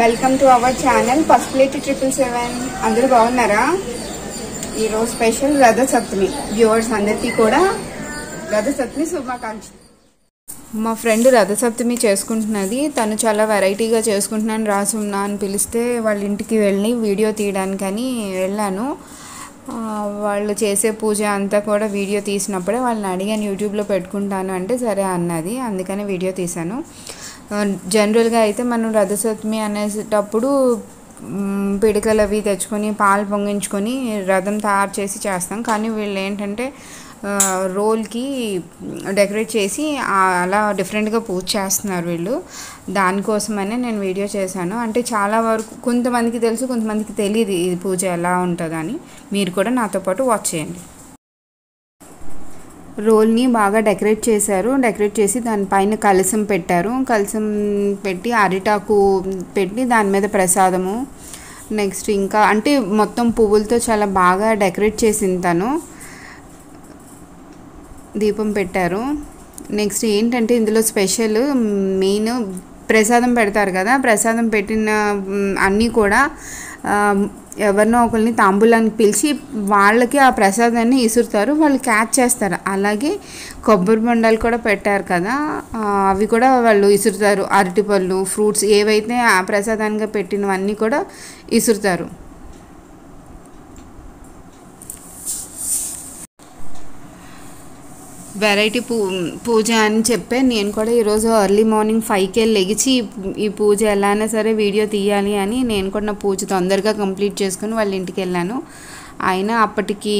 Welcome to our channel first plate triple seven అందరూ బాగున్నారా? ఈరోజు స్పెషల్ రథ సప్తమి వ్యూవర్స్ అందరికీ కూడా రథ సప్తమి శుభాకాంక్షలు. మా ఫ్రెండ్ రథసప్తమి చేసుకుంటున్నది. తను చాలా వెరైటీగా చేసుకుంటున్నాను రాసున్నా అని పిలిస్తే వాళ్ళ ఇంటికి వెళ్ళి వీడియో తీయడానికని వెళ్ళాను. వాళ్ళు చేసే పూజ అంతా కూడా వీడియో తీసినప్పుడే వాళ్ళని అడిగాను యూట్యూబ్లో పెట్టుకుంటాను అంటే సరే అన్నది. అందుకని వీడియో తీశాను. జనరల్గా అయితే మనం రథసప్తమి అనేటప్పుడు మ్, పిడికలు అవి తెచ్చుకొని పాలు పొంగించుకొని రథం తయారు చేసి చేస్తాం. కానీ వీళ్ళు ఏంటంటే రోల్కి డెకరేట్ చేసి అలా డిఫరెంట్గా పూజ చేస్తున్నారు వీళ్ళు. దానికోసమనే నేను వీడియో చేశాను. అంటే చాలా వరకు కొంతమందికి తెలుసు కొంతమందికి తెలియదు ఇది పూజ ఎలా ఉంటుందని. మీరు కూడా నాతో పాటు వాచ్ చేయండి. రోల్ని బాగా డెకరేట్ చేశారు. డెకరేట్ చేసి దానిపైన కలసం పెట్టారు. కలసం పెట్టి అరిటాకు పెట్టి దాని మీద ప్రసాదము. నెక్స్ట్ ఇంకా అంటే మొత్తం పువ్వులతో చాలా బాగా డెకరేట్ చేసింది తను. దీపం పెట్టారు. నెక్స్ట్ ఏంటంటే ఇందులో స్పెషల్ మెయిన్ ప్రసాదం పెడతారు కదా ప్రసాదం పెట్టిన అన్నీ కూడా ఎవరినో ఒకరిని తాంబూలానికి పిలిచి వాళ్ళకి ఆ ప్రసాదాన్ని ఇసురుతారు వాళ్ళు క్యాచ్ చేస్తారు. అలాగే కొబ్బరి బొండాలు కూడా పెట్టారు కదా అవి కూడా వాళ్ళు ఇసురుతారు. అరటిపళ్ళు ఫ్రూట్స్ ఏవైతే ఆ ప్రసాదానికి పెట్టినవన్నీ కూడా ఇసురుతారు. వెరైటీ పూ పూజ అని చెప్పే నేను కూడా ఈరోజు ఎర్లీ మార్నింగ్ ఫైవ్కి వెళ్ళి లెగిచి ఈ పూజ ఎలా అయినా సరే వీడియో తీయాలి అని నేను కూడా నా పూజ తొందరగా కంప్లీట్ చేసుకుని వాళ్ళ ఇంటికి వెళ్ళాను. అయినా అప్పటికి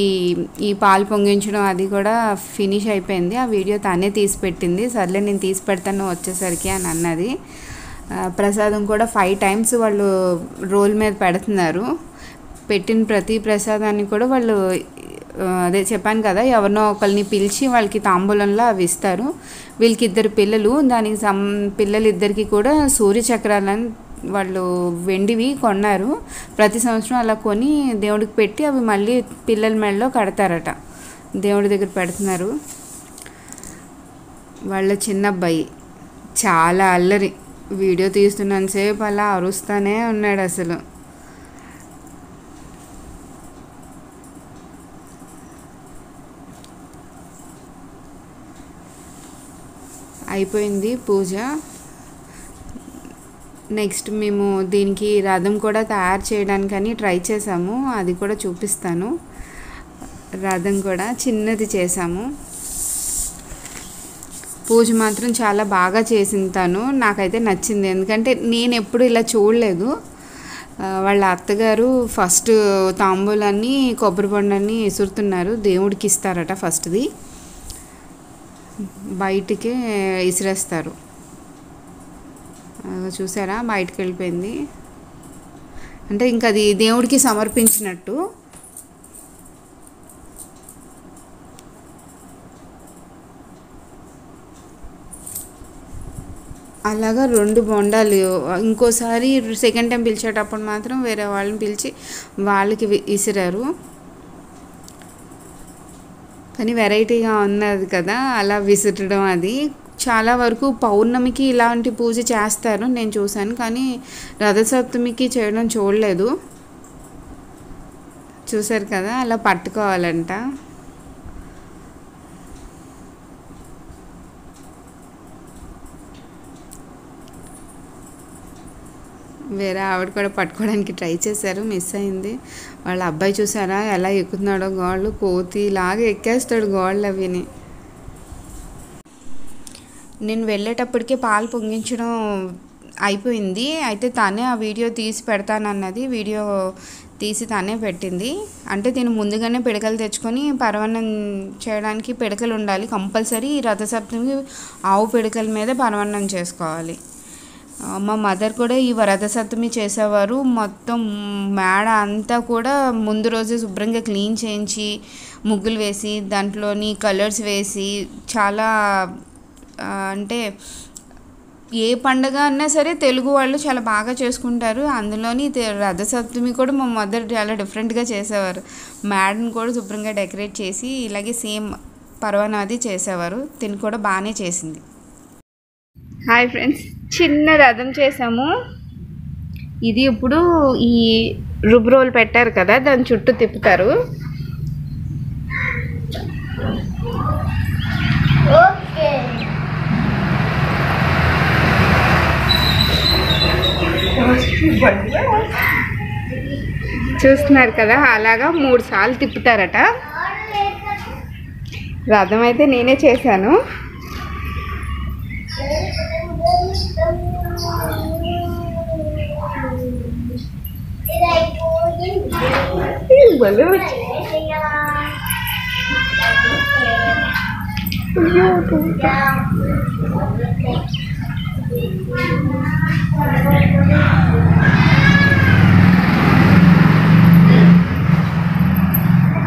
ఈ పాలు పొంగించడం అది కూడా ఫినిష్ అయిపోయింది. ఆ వీడియో తనే తీసి పెట్టింది. సర్లే నేను తీసి పెడతాను వచ్చేసరికి అని అన్నది. ప్రసాదం కూడా ఫైవ్ టైమ్స్ వాళ్ళు రోల్ మీద పెడుతున్నారు. పెట్టిన ప్రతి ప్రసాదాన్ని కూడా వాళ్ళు అదే చెప్పాను కదా ఎవరినో ఒకరిని పిలిచి వాళ్ళకి తాంబూలంలో అవి ఇస్తారు. వీళ్ళకి ఇద్దరు పిల్లలు దానికి సం పిల్లలిద్దరికి కూడా సూర్య చక్రాలని వాళ్ళు వెండివి కొన్నారు. ప్రతి సంవత్సరం అలా కొని దేవుడికి పెట్టి అవి మళ్ళీ పిల్లల మెడలో కడతారట. దేవుడి దగ్గర పెడుతున్నారు. వాళ్ళ చిన్న అబ్బాయి చాలా అల్లరి. వీడియో తీస్తున్నాను సేపు అలా అరుస్తూనే ఉన్నాడు అసలు. అయిపోయింది పూజ. నెక్స్ట్ మేము దీనికి రథం కూడా తయారు చేయడానికని ట్రై చేసాము. అది కూడా చూపిస్తాను. రథం కూడా చిన్నది చేసాము. పూజ మాత్రం చాలా బాగా చేసింది తను. నాకైతే నచ్చింది. ఎందుకంటే నేను ఎప్పుడు ఇలా చూడలేదు. వాళ్ళ అత్తగారు ఫస్ట్ తాంబూలాన్ని కొబ్బరి బొండని ఇసురుతున్నారు దేవుడికి ఇస్తారట ఫస్ట్ది. బయటికి ఇసిరేస్తారు. చూసారా? బయటకు వెళ్ళిపోయింది. అంటే ఇంకా అది దేవుడికి సమర్పించినట్టు. అలాగా రెండు బొండాలు. ఇంకోసారి సెకండ్ టైం పిలిచేటప్పుడు మాత్రం వేరే వాళ్ళని పిలిచి వాళ్ళకి విసిరారు కానీ వెరైటీగా ఉన్నది కదా అలా విసరడం అది. చాలా వరకు పౌర్ణమికి ఇలాంటి పూజ చేస్తారు నేను చూశాను. కానీ రథసప్తమికి చేయడం చూడలేదు. చూసారు కదా అలా పట్టుకోవాలంట. వేరే ఆవిడ కూడా పట్టుకోవడానికి ట్రై చేశారు మిస్ అయింది. వాళ్ళ అబ్బాయి చూసారా ఎలా ఎక్కుతున్నాడో గోళ్ళు కోతి లాగా ఎక్కేస్తాడు గోళ్ళు అవిని. నేను వెళ్ళేటప్పటికే పాలు పొంగించడం అయిపోయింది. అయితే తనే ఆ వీడియో తీసి పెడతానన్నది వీడియో తీసి తనే పెట్టింది. అంటే నేను ముందుగానే పిడకలు తెచ్చుకొని పరవన్నం చేయడానికి పిడకలు ఉండాలి కంపల్సరీ రథసప్తమి ఆవు పిడకల మీద పరవన్నం చేసుకోవాలి. మా మదర్ కూడా ఈ రథసప్తమి చేసేవారు. మొత్తం మేడ అంతా కూడా ముందు రోజే శుభ్రంగా క్లీన్ చేయించి ముగ్గులు వేసి దాంట్లోని కలర్స్ వేసి చాలా అంటే ఏ పండగ అన్నా సరే తెలుగు వాళ్ళు చాలా బాగా చేసుకుంటారు. అందులోని తె- రథసప్తమి కూడా మా మదర్ చాలా డిఫరెంట్గా చేసేవారు. మేడని కూడా శుభ్రంగా డెకరేట్ చేసి ఇలాగే సేమ్ పర్వనాది చేసేవారు. తిని కూడా బాగానే చేసింది. Hi friends. చిన్న రథం చేసాము. ఇది ఇప్పుడు ఈ రుబ్ రోల్ పెట్టారు కదా దాని చుట్టూ తిప్పుతారు. చూస్తున్నారు కదా అలాగా మూడు సార్లు తిప్పుతారట. రథం అయితే నేనే చేశాను. భలే వచ్చి- అయ్యో,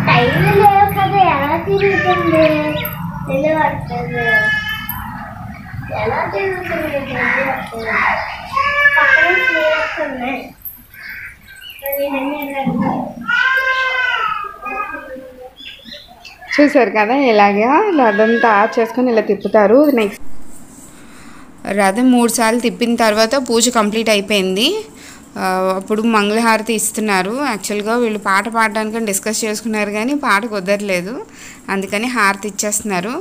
టైర్లు లేవు కదా ఎలా తిరుగుతుంది తెలియట్లేదు ఎలా తిరుగుతుంది తెలియట్లేదు పక్కన స్నేహితులు చూసారు కదా ఇలాగా రథంతా ఆ చేసుకొని ఇలా తిప్పుతారు. నెక్స్ట్ రథం మూడు సార్లు తిప్పిన తర్వాత పూజ కంప్లీట్ అయిపోయింది. అప్పుడు మంగళహారతి ఇస్తున్నారు. యాక్చువల్గా వీళ్ళు పాట పాడడానికి డిస్కస్ చేసుకున్నారు కానీ పాట కుదరలేదు. అందుకని హారతి ఇచ్చేస్తున్నారు.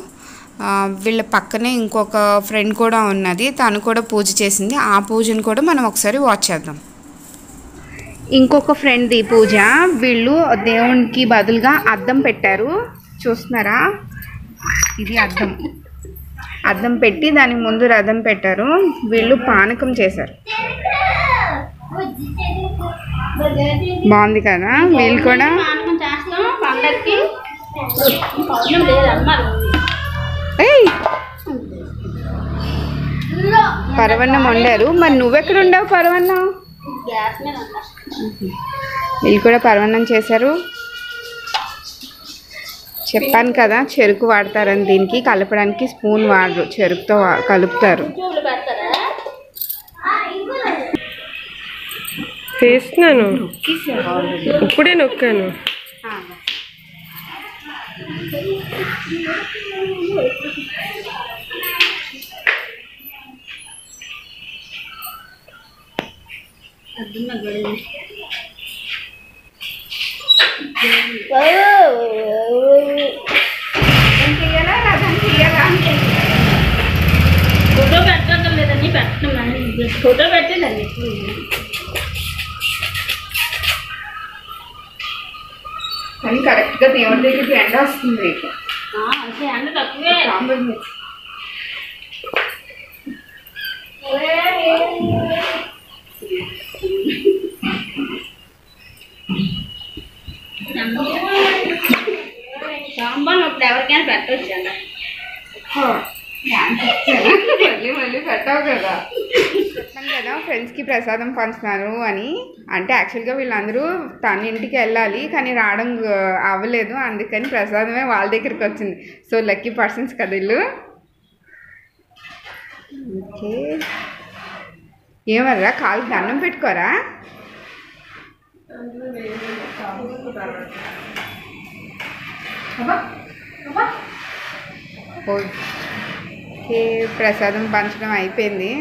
వీళ్ళ పక్కనే ఇంకొక ఫ్రెండ్ కూడా ఉన్నది. తను కూడా పూజ చేసింది. ఆ పూజను కూడా మనం ఒకసారి వాచ్ చేద్దాం. ఇంకొక ఫ్రెండ్ది పూజ. వీళ్ళు దేవునికి బదులుగా అద్దం పెట్టారు. చూస్తున్నారా? ఇది అద్దం. అద్దం పెట్టి దానికి ముందు రథం పెట్టారు. వీళ్ళు పానకం చేశారు. బాగుంది కదా? వీళ్ళు కూడా పరవన్నం వండారు. మరి నువ్వెక్కడ ఉండవు పరవన్నం? వీళ్ళు కూడా పరవన్నం చేశారు. చెప్పాను కదా చెరుకు వాడతారని దీనికి కలపడానికి స్పూన్ వాడరు చెరుకుతో కలుపుతారు. చేస్తున్నాను ఇప్పుడే నొక్కాను. పెట్టడం ఫోటో పెట్టేదండి కానీ కరెక్ట్గా దేవుడి దగ్గరికి ఎండ వస్తుంది అంతే అండి తక్కువే కదా ఫ్రెండ్స్కి ప్రసాదం పంచుతున్నారు అని. అంటే యాక్చువల్గా వీళ్ళందరూ తన ఇంటికి వెళ్ళాలి కానీ రావడం అవ్వలేదు. అందుకని ప్రసాదమే వాళ్ళ దగ్గరికి వచ్చింది. సో లక్కీ పర్సన్స్ కదా వీళ్ళు. ఓకే. ఏమర్రా కాలు దండం పెట్టుకోరా? ఓకే ప్రసాదం పంచడం అయిపోయింది.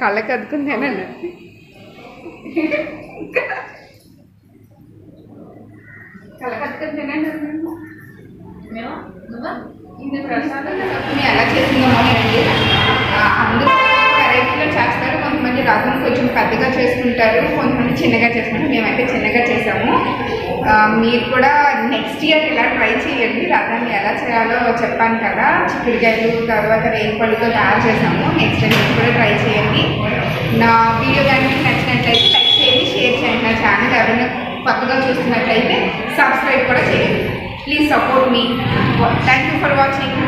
కళ్ళకి అద్దుకుని తినండి. కళ్ళకి ఇది ప్రసాదం ఎలా చేసిందో అందరూ వెరైటీలో చేస్తారు. కొంతమంది రసం కొంచెం పెద్దగా చేసుకుంటారు. కొంతమంది చిన్నగా చేసుకుంటారు. మేమైతే చిన్నగా చేసాము. మీరు కూడా నెక్స్ట్ ఇయర్ ఇలా ట్రై చేయండి. రథాన్ని ఎలా చేయాలో చెప్పాను కదా. చిక్కుడుకాయలు తర్వాత రేగిపళ్ళుతో తయారు చేసాము నెక్స్ట్ ఇయర్ మీరు కూడా ట్రై చేయండి. నా వీడియో కానీ నచ్చినట్లయితే లైక్ చేయండి షేర్ చేయండి నా ఛానల్ ఎవరైనా కొత్తగా చూస్తున్నట్లయితే సబ్స్క్రైబ్ కూడా చేయండి. ప్లీజ్ సపోర్ట్ మీ థ్యాంక్ యూ ఫర్ వాచింగ్